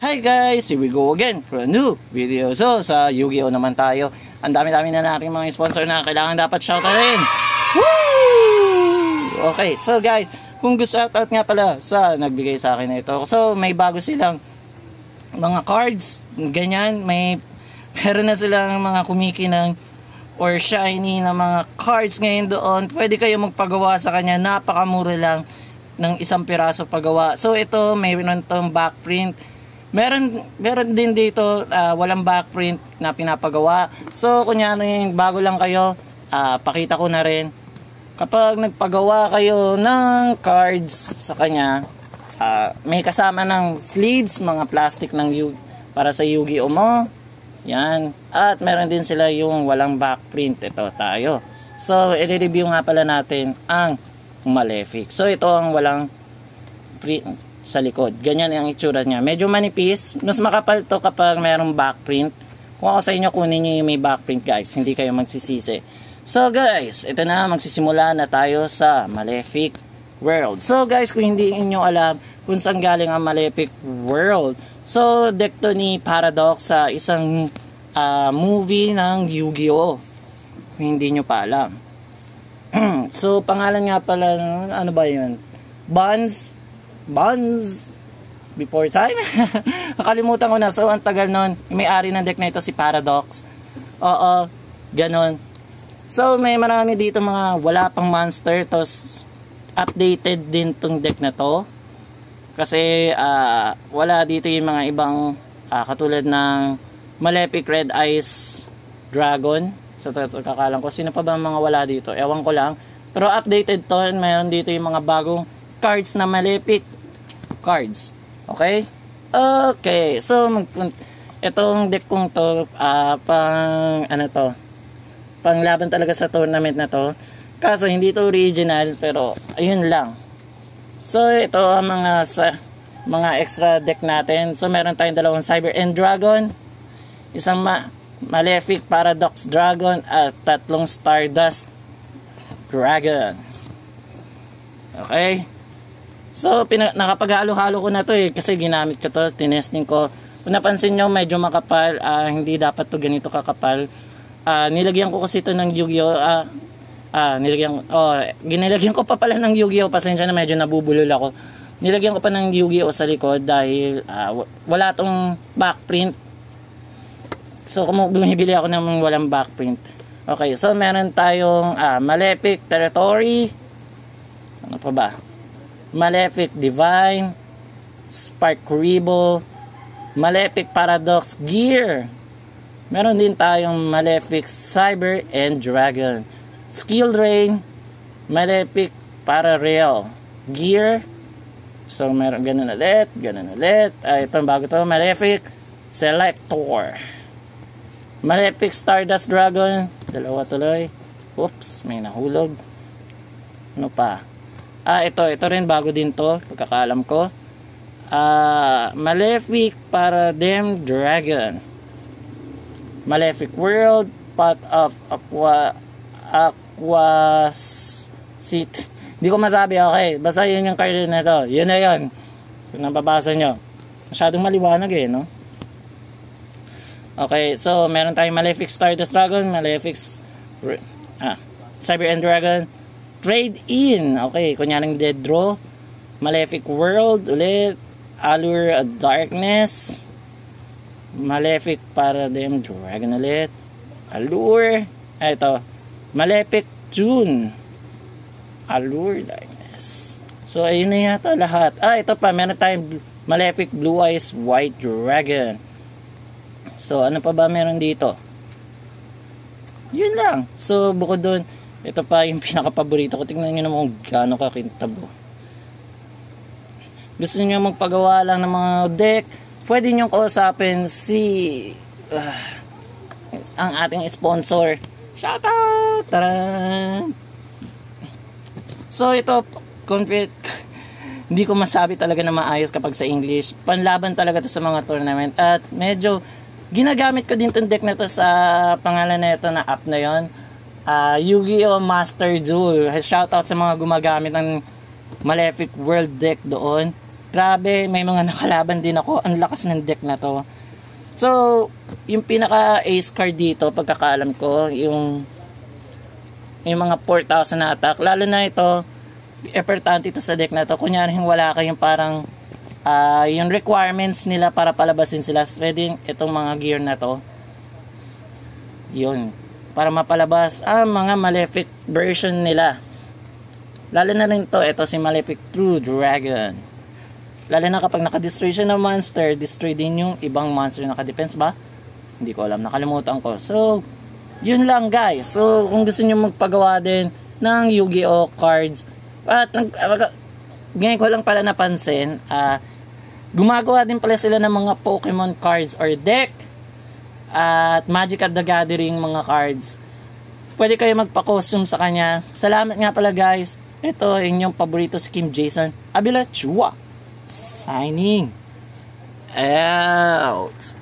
Hi guys! Here we go again for a new video. So, sa Yu-Gi-Oh naman tayo. Ang dami-dami na natin mga sponsor na kailangan dapat shoutout Woo! Okay, so guys, kung gusto shoutout nga pala sa nagbigay sa akin na ito. So, may bago silang mga cards, ganyan, may meron na silang mga kumikinang or shiny na mga cards ngayon doon. Pwede kayo magpagawa sa kanya, napakamura lang ng isang piraso pagawa. So, ito, mayroon tong back print Meron, meron din dito uh, walang backprint na pinapagawa. So, kunyari bago lang kayo, uh, pakita ko na rin. Kapag nagpagawa kayo ng cards sa kanya, uh, may kasama ng sleeves, mga plastic ng Yu para sa Yu-Gi-Oh mo. Yan. At meron din sila yung walang backprint. Ito tayo. So, i-review nga pala natin ang Malefic. So, ito ang walang print sa likod. Ganyan ang itsura niya. Medyo manipis. Mas makapal to kapag mayroong backprint. Kung ako sa inyo, kunin niyo yung may backprint guys. Hindi kayo magsisisi. So guys, ito na. Magsisimula na tayo sa Malefic World. So guys, kung hindi niyo alam kung saan galing ang Malefic World. So, deck to ni Paradox sa isang uh, movie ng Yu-Gi-Oh! Hindi nyo pa alam. so, pangalan nga pala, ano ba yun? Bonds Bonds before time. Nakalimutan ko na. So, ang tagal nun. May-ari ng deck na ito si Paradox. Oo, ganun. So, may marami dito mga wala pang monster. Tapos, updated din tong deck na to. Kasi, uh, wala dito yung mga ibang uh, katulad ng Malefic Red Eyes Dragon. So, kakalang ko, sino pa ba mga wala dito? Ewan ko lang. Pero updated to, mayroon dito yung mga bagong cards na Malefic cards. Okay? Okay. So, mag itong deck kong to, uh, pang, ano to, panglaban talaga sa tournament na to. Kaso, hindi to original, pero, ayun lang. So, ito ang mga, sa, mga extra deck natin. So, meron tayong dalawang Cyber End Dragon, isang ma Malefic Paradox Dragon, at tatlong Stardust Dragon. Okay? So, nakapag-halo-halo ko na to eh, kasi ginamit ko to, tinesting ko. Kung napansin nyo, medyo makapal, uh, hindi dapat to ganito kakapal. Uh, nilagyan ko kasi ito ng Yu-Gi-Oh! Uh, uh, nilagyan, oh, ginilagyan ko pa pala ng Yu-Gi-Oh! Pasensya na, medyo nabubulol ako. Nilagyan ko pa ng Yu-Gi-Oh! sa likod dahil uh, wala tong backprint. So, kung bumibili ako ng walang backprint. Okay, so meron tayong uh, Malefic Territory. Ano pa ba? Malefic Divine, Spark Rebo, Malefic Paradox Gear. Meron din tayong Malefic Cyber and Dragon. Skill Drain, Malefic Parareal Gear. So, meron ganun ulit, ganun ulit. Ah, ito bago to, Malefic Selector. Malefic Stardust Dragon. Dalawa tuloy. Oops, may nahulog. Ano pa? Ah, ito, ito rin bago din to, pagkakalam ko. Ah, Malefic Paradigm Dragon. Malefic World, Pot of Aqua Aqua Seat. Hindi ko masabi, okay. Basta yun yung card na ito. Yun na yun. Kung nababasa nyo. Masyadong maliwanag eh, no? Okay, so meron tayong Malefic Stardust Dragon, Malefic ah, Cyber End Dragon, Trade in. Okay, kunyaring dead draw. Malefic World ulit. Allure of Darkness. Malefic Paradigm Dragon ulit. Allure. Ah, ito. Malefic Tune. Allure Darkness. So, ayun na yata lahat. Ah, ito pa. Meron tayong Malefic Blue Eyes White Dragon. So, ano pa ba meron dito? Yun lang. So, bukod doon, ito pa yung pinaka-paborito ko. Tingnan nyo naman kung gaano kakintabo. Gusto nyo magpagawa lang ng mga deck, pwede nyo kausapin si uh, ang ating sponsor. Shout out! Tara! So ito, compete, hindi ko masabi talaga na maayos kapag sa English. Panlaban talaga to sa mga tournament. At medyo, ginagamit ko din tong deck na to sa pangalan na ito na app na yon uh, Yu-Gi-Oh! Master Duel. Shoutout sa mga gumagamit ng Malefic World deck doon. Grabe, may mga nakalaban din ako. Ang lakas ng deck na to. So, yung pinaka ace card dito, pagkakaalam ko, yung yung mga 4,000 na attack. Lalo na ito, importante ito sa deck na to. Kunyari, wala kayong parang uh, yung requirements nila para palabasin sila. Pwede itong mga gear na to. Yun. Para mapalabas ang mga Malefic version nila. Lalo na rin to, ito si Malefic True Dragon. Lalo na kapag nakadestroy siya ng monster, destroy din yung ibang monster na nakadefense ba? Hindi ko alam, nakalimutan ko. So, yun lang guys. So, kung gusto niyo magpagawa din ng Yu-Gi-Oh cards, at nag, uh, ngayon ko lang pala napansin, uh, gumagawa din pala sila ng mga Pokemon cards or deck at Magic at the Gathering mga cards. Pwede kayo magpa-costume sa kanya. Salamat nga pala guys. Ito inyong paborito si Kim Jason Abila Chua. Signing out.